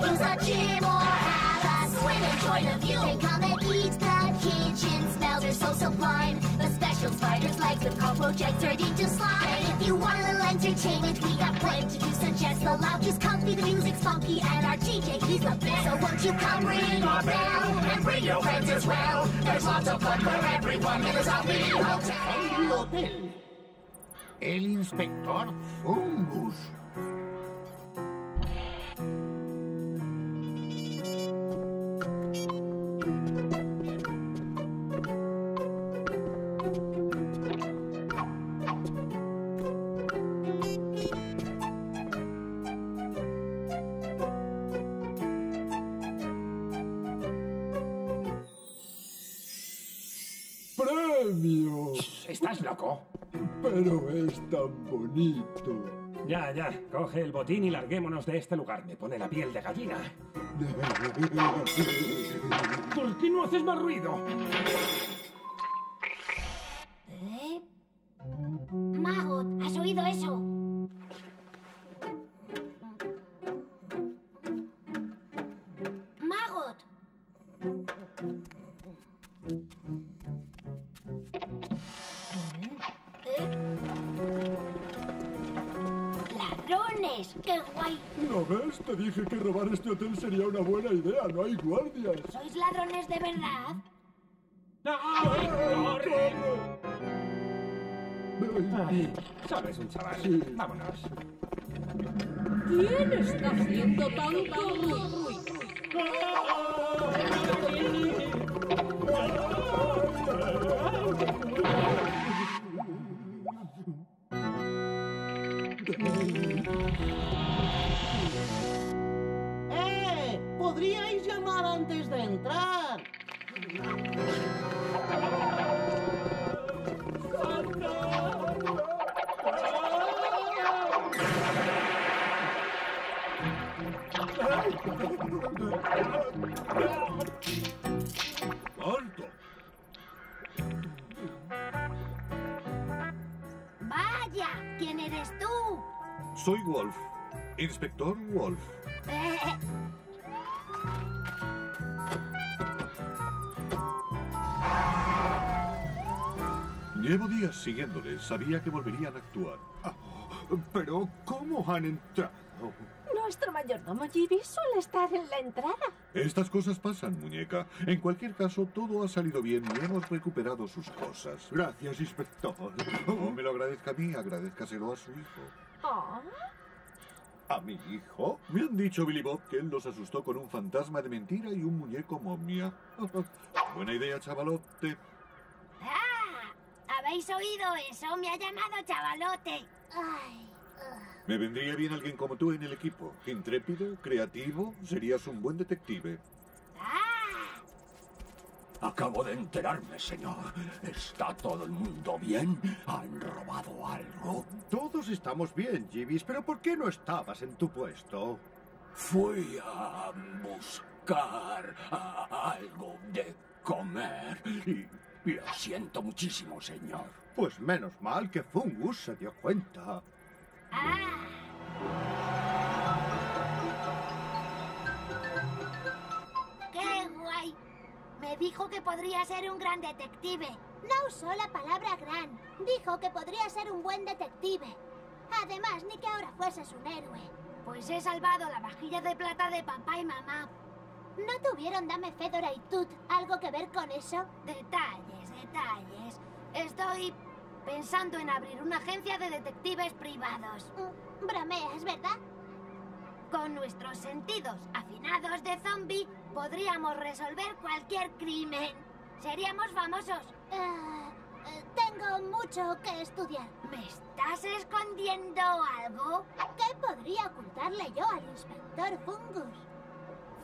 use a gym or have a swim. Enjoy the view. And come and eat the kitchen smells are so sublime. The special spider's legs with cockroach eggs turned into slime. And if you want a little entertainment, we got plenty to suggest. The lounge is comfy, the music's funky, and our DJ, he's the best. So won't you come ring our bell and bring your friends as well? There's lots of fun for everyone in the Zombie. Hotel. El inspector Fungus. Bonito. Ya, ya. Coge el botín y larguémonos de este lugar. Me pone la piel de gallina. ¿Por qué no haces más ruido? ¿Eh? Magot, ¿has oído eso? Ves? Te dije que robar este hotel sería una buena idea. No hay guardias. ¿Sois ladrones de verdad? ¡Corre! Ay, Solo es un chaval. Sí. Vámonos. ¿Quién está haciendo tanto ruido? Entrar. ¡Alto! ¡Vaya! ¿Quién eres tú? Soy Wolf. Inspector Wolf. Llevo días siguiéndoles. Sabía que volverían a actuar. Pero, ¿cómo han entrado? Nuestro mayordomo Gibi suele estar en la entrada. Estas cosas pasan, muñeca. En cualquier caso, todo ha salido bien y hemos recuperado sus cosas. Gracias, inspector. No me lo agradezca a mí, agradezcaselo a su hijo. Ah, ¿A mi hijo? Me han dicho, Billy Bob, que él los asustó con un fantasma de mentira y un muñeco momia. Buena idea, chavalote. ¡Ah! ¿Habéis oído eso? Me ha llamado chavalote. Ay. Me vendría bien alguien como tú en el equipo. Intrépido, creativo, serías un buen detective. ¡Ah! Acabo de enterarme, señor. ¿Está todo el mundo bien? ¿Han robado algo? Todos estamos bien, Givis, pero ¿por qué no estabas en tu puesto? Fui a buscar a- algo de comer y lo siento muchísimo, señor. Pues menos mal que Fungus se dio cuenta. ¡Qué guay! Me dijo que podría ser un gran detective. No usó la palabra gran. Dijo que podría ser un buen detective. Además, ni que ahora fueses un héroe. Pues he salvado la vajilla de plata de papá y mamá. ¿No tuvieron Dame Fedora y Tut algo que ver con eso? Detalles, detalles. Estoy pensando en abrir una agencia de detectives privados. Mm, Bromeas, ¿verdad? Con nuestros sentidos afinados de zombie, podríamos resolver cualquier crimen. Seríamos famosos. Eh, eh, tengo mucho que estudiar. ¿Me estás escondiendo algo? ¿Qué podría ocultarle yo al inspector Fungus?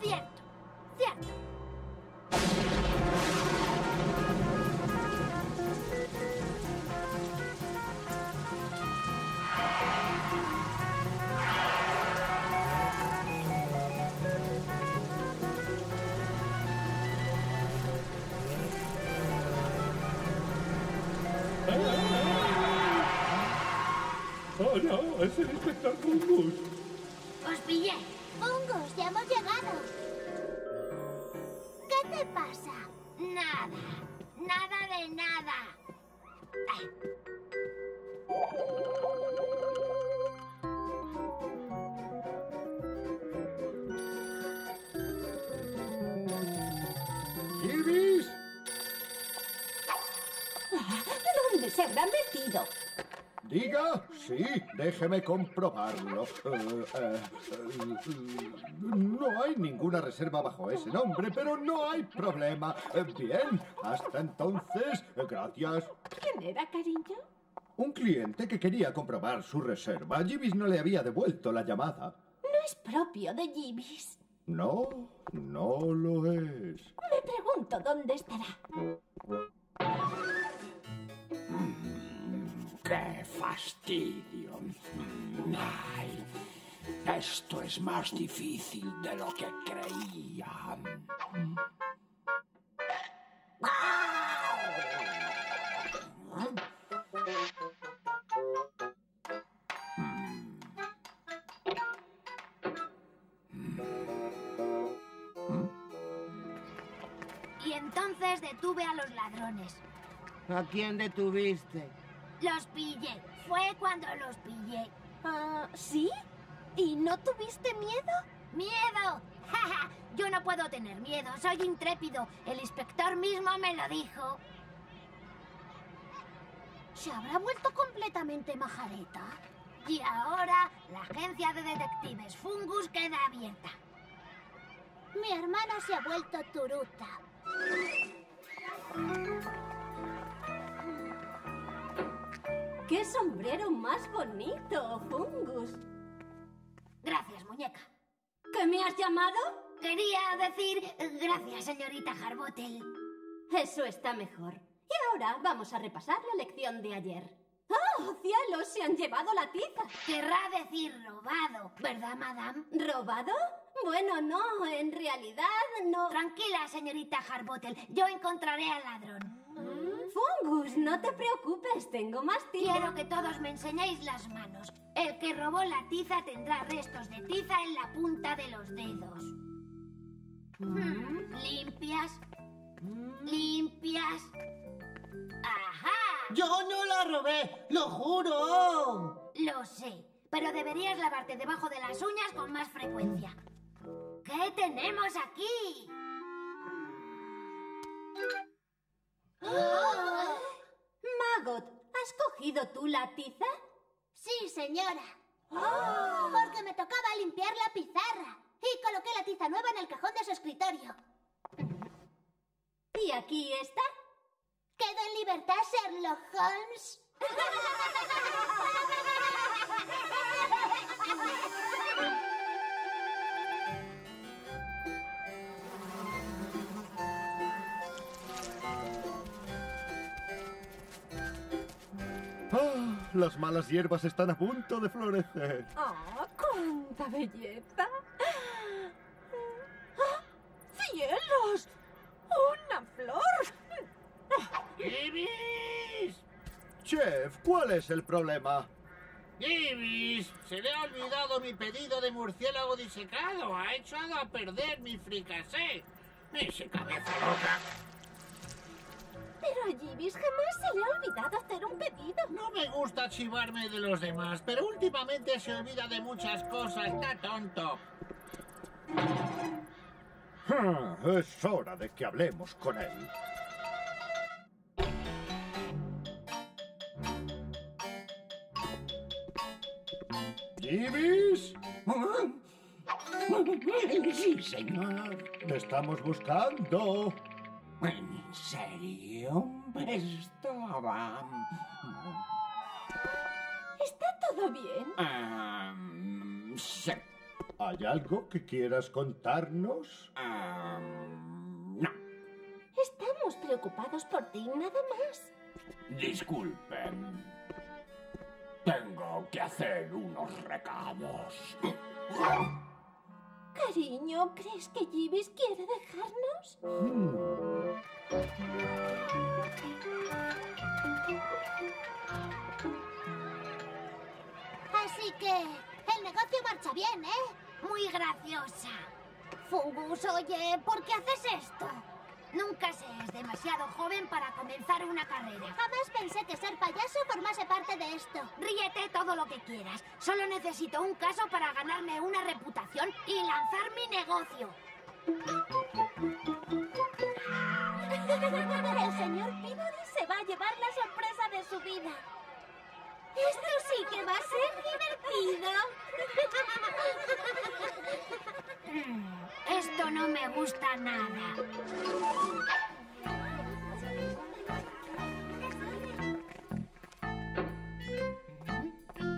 Cierto, cierto. ¡Oh, no! ¡Es el inspector Fungus! Os pillé. Hongos, ya hemos llegado. ¿Qué te pasa? Nada. Nada de nada. Ay. ¿Dónde se habrá metido? Diga, sí, déjeme comprobarlo. Eh, eh, eh, no hay ninguna reserva bajo ese nombre, pero no hay problema. Bien, hasta entonces, gracias. ¿Quién era, cariño? Un cliente que quería comprobar su reserva. Jibis no le había devuelto la llamada. No es propio de Jibis. No, no lo es. Me pregunto dónde estará. ¡Qué fastidio! Ay, esto es más difícil de lo que creía. Y entonces detuve a los ladrones. ¿A quién detuviste? Los pillé. Fue cuando los pillé. Ah, ¿Sí? ¿Y no tuviste miedo? ¡Miedo! ¡Ja, ja! Yo no puedo tener miedo. Soy intrépido. El inspector mismo me lo dijo. ¿Se habrá vuelto completamente majareta? Y ahora la agencia de detectives Fungus queda abierta. Mi hermana se ha vuelto turuta. ¡Qué sombrero más bonito, Fungus! Gracias, muñeca. ¿Qué me has llamado? Quería decir gracias, señorita Harbottle. Eso está mejor. Y ahora vamos a repasar la lección de ayer. ¡Oh, cielos! Se han llevado la tiza. Querrá decir robado, ¿verdad, madame? ¿Robado? Bueno, no, en realidad no. Tranquila, señorita Harbottle. Yo encontraré al ladrón. Fungus, no te preocupes, tengo más tiza. Quiero que todos me enseñéis las manos. El que robó la tiza tendrá restos de tiza en la punta de los dedos. Hmm, ¿Limpias? ¿Limpias? ¡Ajá! Yo no la robé, lo juro. Lo sé, pero deberías lavarte debajo de las uñas con más frecuencia. ¿Qué tenemos aquí? Magot, ¿has cogido tú la tiza? Sí, señora. Porque me tocaba limpiar la pizarra. Y coloqué la tiza nueva en el cajón de su escritorio. ¿Y aquí está? ¿Quedo en libertad, Sherlock Holmes? las malas hierbas están a punto de florecer. ¡Oh, cuánta belleza! ¡Cielos! ¡Una flor! ¡Ibis! Chef, ¿cuál es el problema? ¡Ibis! Se le ha olvidado mi pedido de murciélago disecado. Ha echado a perder mi fricasé. Ese cabeza loca. Pero a Jibis jamás se le ha olvidado hacer un pedido. No me gusta chivarme de los demás, pero últimamente se olvida de muchas cosas. Está tonto. Ah, Es hora de que hablemos con él. ¿Jibis? Sí, señor. Te estamos buscando. ¿En serio? Estaba... ¿Está todo bien? Ah, sí. ¿Hay algo que quieras contarnos? Ah, no. Estamos preocupados por ti, nada más. Disculpen. Tengo que hacer unos recados. Cariño, ¿crees que Jeeves quiere dejarnos? Así que el negocio marcha bien, ¿eh? Muy graciosa. Fungus, oye, ¿por qué haces esto? Nunca se es demasiado joven para comenzar una carrera. Jamás pensé que ser payaso formase parte de esto. Ríete todo lo que quieras. Solo necesito un caso para ganarme una reputación y lanzar mi negocio. El señor Peabody se va a llevar la sorpresa de su vida. Esto sí que va a ser divertido. Esto no me gusta nada.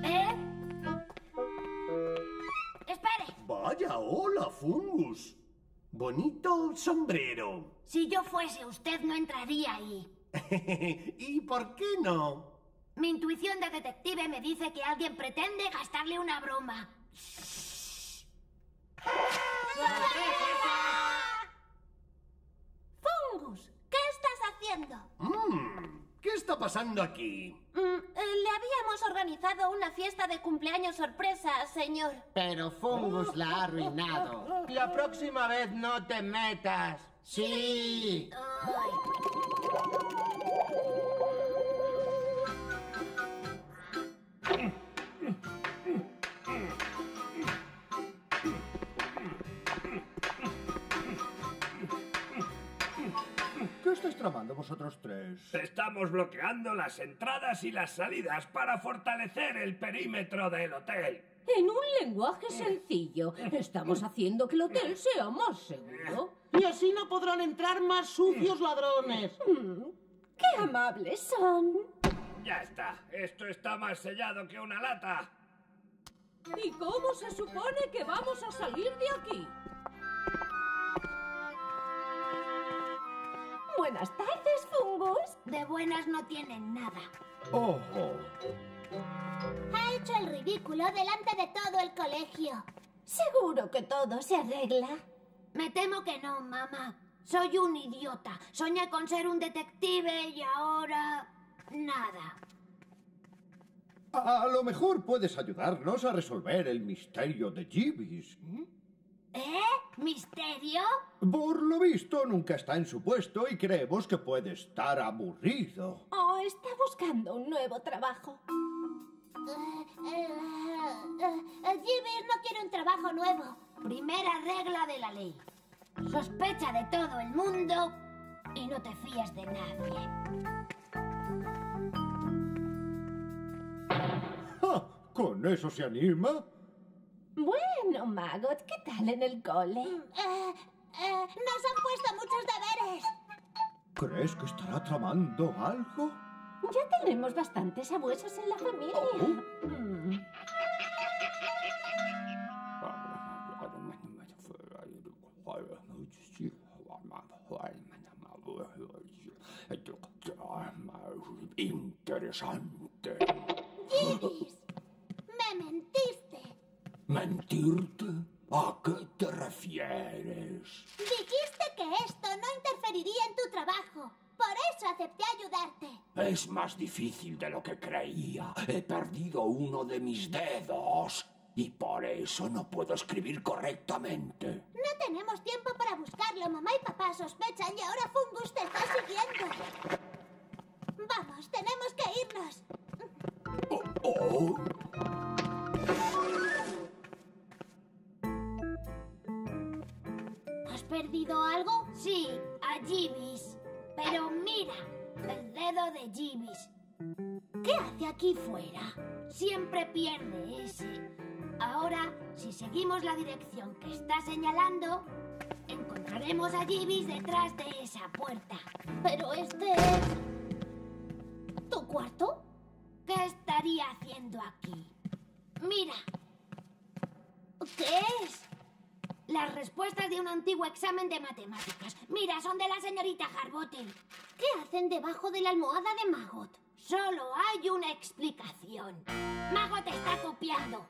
¿Eh? Espere. Vaya, hola, Fungus. Bonito sombrero. Si yo fuese usted, no entraría ahí. ¿Y por qué no? Mi intuición de detective me dice que alguien pretende gastarle una broma. Fungus, ¿qué estás haciendo? Mm, ¿Qué está pasando aquí? Mm, eh, le habíamos organizado una fiesta de cumpleaños sorpresa, señor. Pero Fungus la ha arruinado. La próxima vez no te metas. Sí. ¿Qué estáis tramando vosotros tres? Estamos bloqueando las entradas y las salidas para fortalecer el perímetro del hotel. En un lenguaje sencillo, estamos haciendo que el hotel sea más seguro. Y así no podrán entrar más sucios ladrones. Mm, ¡Qué amables son! Ya está, esto está más sellado que una lata. ¿Y cómo se supone que vamos a salir de aquí? Buenas tardes, Fungus. De buenas no tienen nada. ¡Ojo! Ha hecho el ridículo delante de todo el colegio. Seguro que todo se arregla. Me temo que no, mamá. Soy un idiota. Soñé con ser un detective y ahora... nada. A lo mejor puedes ayudarnos a resolver el misterio de Jeeves. ¿Eh? ¿Misterio? Por lo visto, nunca está en su puesto y creemos que puede estar aburrido. Oh, está buscando un nuevo trabajo. Eh, eh, eh, eh, Jimmy no quiere un trabajo nuevo. Primera regla de la ley. Sospecha de todo el mundo y no te fíes de nadie. ¡Ja! ¿Con eso se anima? Bueno, Maggot, ¿qué tal en el cole? Eh, eh, nos han puesto muchos deberes. ¿Crees que estará tramando algo? Ya tenemos bastantes abuesos en la familia. Mm. Interesante. Jeeves, me mentiste. ¿Mentirte? ¿A qué te refieres? Dijiste que esto no interferiría en tu trabajo. Por eso acepté ayudarte. Es más difícil de lo que creía. He perdido uno de mis dedos. Y por eso no puedo escribir correctamente. No tenemos tiempo para buscarlo. Mamá y papá sospechan y ahora Fungus te está siguiendo. Vamos, tenemos que irnos. Oh, ¿Has perdido algo? Sí, a Jibis. Pero mira, el dedo de Jibis. ¿Qué hace aquí fuera? Siempre pierde ese. Ahora, si seguimos la dirección que está señalando, encontraremos a Jibis detrás de esa puerta. Pero este es... ¿Tu cuarto? ¿Qué estaría haciendo aquí? Mira. ¿Qué es? Las respuestas de un antiguo examen de matemáticas. Mira, son de la señorita Harbottle. ¿Qué hacen debajo de la almohada de Maggot? Solo hay una explicación. Mago te está copiando.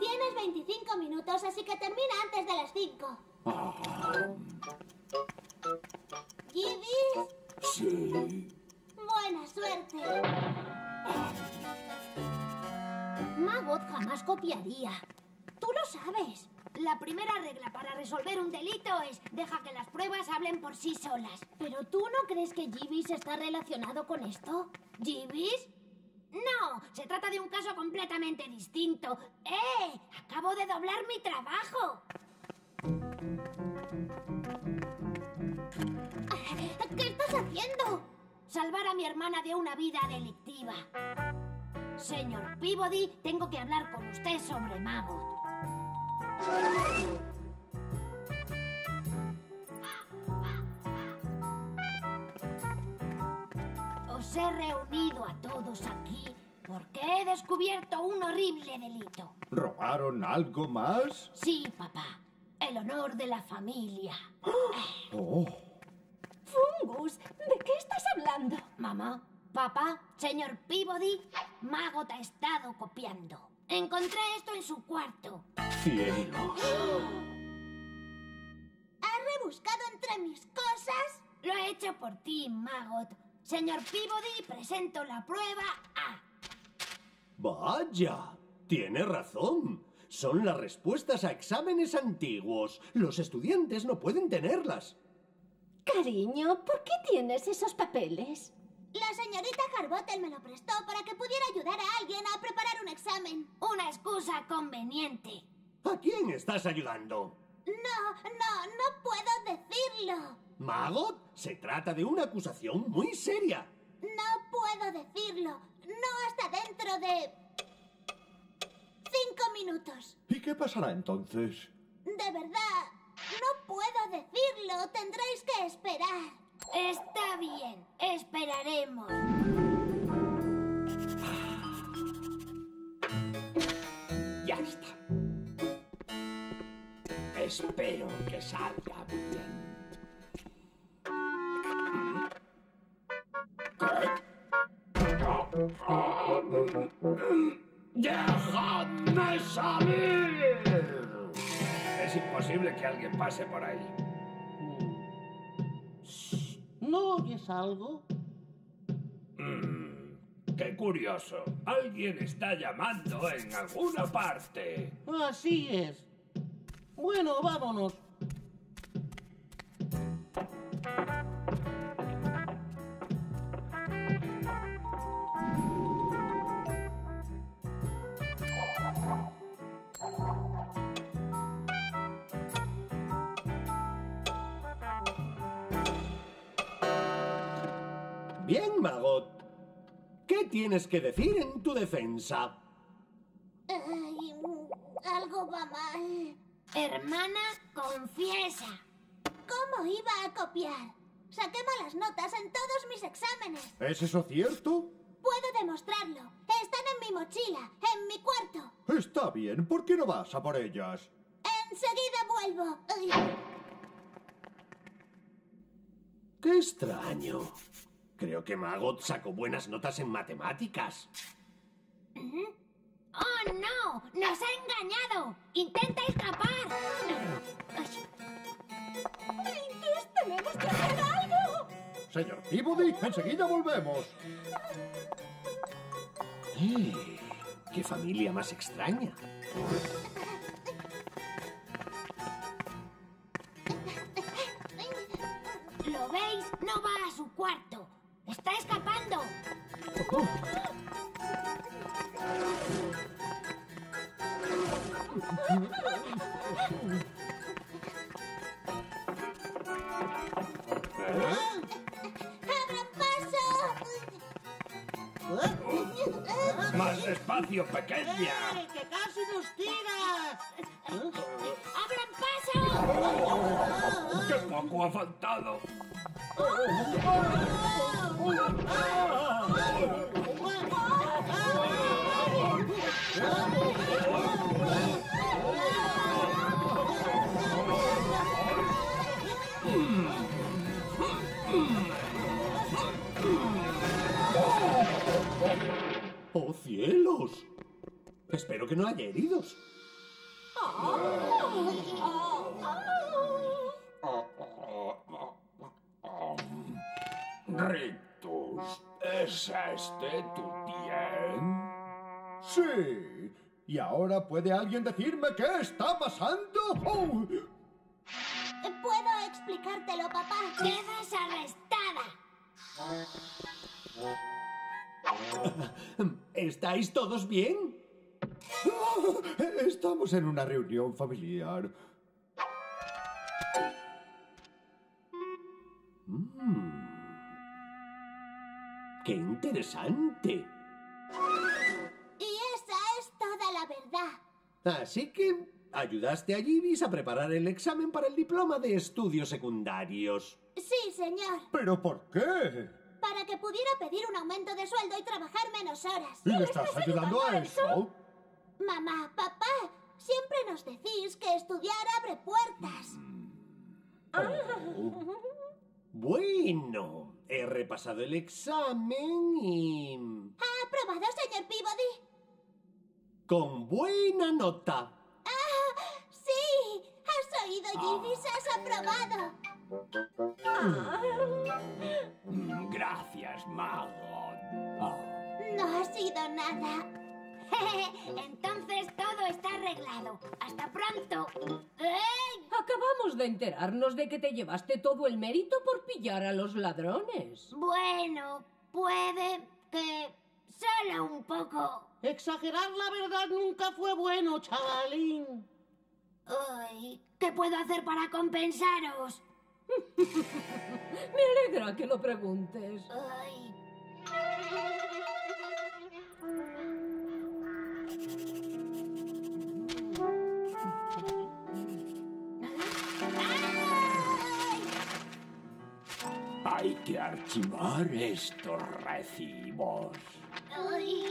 Tienes 25 minutos, así que termina antes de las 5. Jamás copiaría. Tú lo sabes. La primera regla para resolver un delito es deja que las pruebas hablen por sí solas. Pero tú no crees que Gibbis está relacionado con esto? ¿Gibbis? No, se trata de un caso completamente distinto. ¡Eh! Acabo de doblar mi trabajo. ¿Qué estás haciendo? Salvar a mi hermana de una vida delictiva. Señor Peabody, tengo que hablar con usted sobre Magot. Os he reunido a todos aquí porque he descubierto un horrible delito. ¿Robaron algo más? Sí, papá. El honor de la familia. Oh. Fungus, ¿de qué estás hablando? Mamá, papá, señor Peabody, Magot ha estado copiando. Encontré esto en su cuarto. Cielos. ¿Has rebuscado entre mis cosas? Lo he hecho por ti, Magot. Señor Peabody, presento la prueba A. Vaya, tiene razón. Son las respuestas a exámenes antiguos. Los estudiantes no pueden tenerlas. Cariño, ¿por qué tienes esos papeles? La señorita Harbottle me lo prestó para que pudiera ayudar a alguien a preparar un examen. Una excusa conveniente. ¿A quién estás ayudando? No, no, no puedo decirlo. Magot, se trata de una acusación muy seria. No puedo decirlo. No hasta dentro de... cinco minutos. ¿Y qué pasará entonces? De verdad, no puedo decirlo. Tendréis que esperar. Está bien, esperaremos. Ya está. Espero que salga bien. ¡Dejadme salir! Es imposible que alguien pase por ahí. ¿No oyes algo? Mm, qué curioso. Alguien está llamando en alguna parte. Así es. Bueno, vámonos. Bien, Magot. ¿Qué tienes que decir en tu defensa? Ay, algo va mal. Hermana, confiesa. ¿Cómo iba a copiar? Saqué malas notas en todos mis exámenes. ¿Es eso cierto? Puedo demostrarlo. Están en mi mochila, en mi cuarto. Está bien, ¿por qué no vas a por ellas? Enseguida vuelvo. Ay. Qué extraño. Creo que Magot sacó buenas notas en matemáticas. ¡Oh, no! ¡Nos ha engañado! ¡Intenta escapar! ¡Lintus, tenemos que hacer algo! Señor Peabody, enseguida volvemos. Eh, ¡Qué familia más extraña! ¿Lo veis? No va a su cuarto. Abra Más despacio, pequeño. Poco ha faltado! ¡Oh, cielos! Espero que no haya heridos. Rictus, ¿es este tu bien? Sí. ¿Y ahora puede alguien decirme qué está pasando? ¡Oh! ¿Puedo explicártelo, papá? ¡Quedas arrestada! ¿Estáis todos bien? Estamos en una reunión familiar. Mm. ¡Qué interesante! Y esa es toda la verdad. Así que ayudaste a Givis a preparar el examen para el diploma de estudios secundarios. Sí, señor. ¿Pero por qué? Para que pudiera pedir un aumento de sueldo y trabajar menos horas. ¿Y le estás ayudando a eso? Mamá, papá, siempre nos decís que estudiar abre puertas. Oh. Bueno, he repasado el examen y... ¿Ha aprobado, señor Peabody? Con buena nota. ¡Ah! ¡Sí! ¡Has oído, Givis! ¡Has aprobado! Mm, Gracias, mago. Ah. No ha sido nada. Entonces todo está arreglado. ¡Hasta pronto! ¡Ey! Acabamos de enterarnos de que te llevaste todo el mérito por pillar a los ladrones. Bueno, puede que solo un poco. Exagerar la verdad nunca fue bueno, chavalín. Ay, ¿Qué puedo hacer para compensaros? Me alegra que lo preguntes. Ay. Archivar estos recibos. Ay.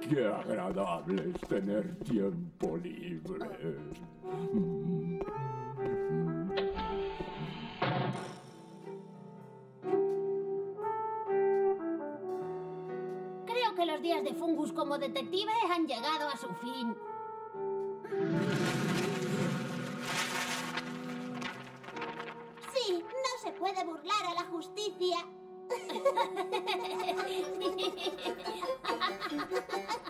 Qué agradable es tener tiempo libre. Creo que los días de Fungus como detective han llegado a su fin. Puede burlar a la justicia.